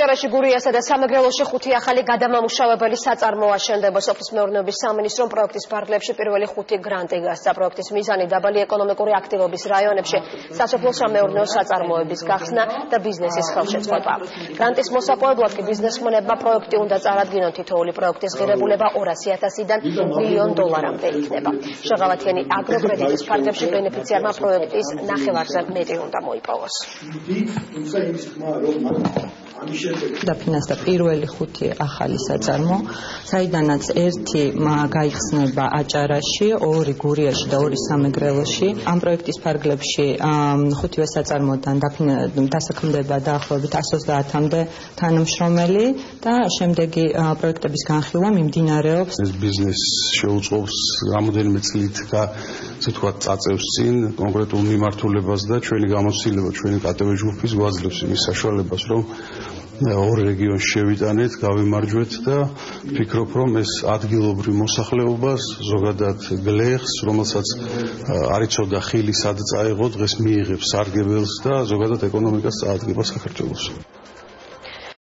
ტერაში გურიასა და სამეგრელოში ხუთი ახალი გადამამუშავებელი საწარმო აშენდება. სოფლის მეურნეობის სამინისტრომ პროექტის ფარგლებში პირველი ხუთი გრანტი გასცა. პროექტის მიზანი დაბალი ეკონომიკური აქტივობის რაიონებში სასოფლო სამეურნეო საწარმოების გახსნა და ბიზნესის ხელშეწყობა. გრანტის მოსაპოვებლად კი ბიზნესმენებმა პროექტი უნდა წარადგინონ თითოეული პროექტის ღირებულება 200.000-დან მილიონ დოლარამდე იქნება. შეღავათიანი აგროკრედიტის ფარგლებში ბენეფიციარმა პროექტის ნახევარზე მეტი უნდა მოიპოვოს. დაფინანსდა პირველი ხუთი ახალი საწარმო, საიდანაც ერთი გაიხსნება აჭარაში, ორი გურიაში და ორი სამეგრელოში. ამ პროექტის ფარგლებში ხუთივე საწარმოდან დასაქმდება დაახლოებით 130-მდე თანამშრომელი და შემდეგი პროექტების განხილვა მიმდინარეობს. ეს ბიზნეს შეუწყობს რამოდენიმე წლით და ასე თქვა წაწევს წინ კონკრეტულ მიმართულებას და ჩვენი გამოცდილება, ჩვენი კატეგორიის ჯგუფის გვაძლევს იმის საშუალებას, რომ ორ რეგიონს შევიტანეთ, გავიმარჯვეთ და ვფიქრობ, რომ ეს ადგილობრივ მოსახლეობას, ზოგადად გლეხს, რომელსაც არ იცოდა ხილი სად წაიღო, დღეს მიიღებს სარგებელს და ზოგადად ეკონომიკას წაადგება საქართველოს.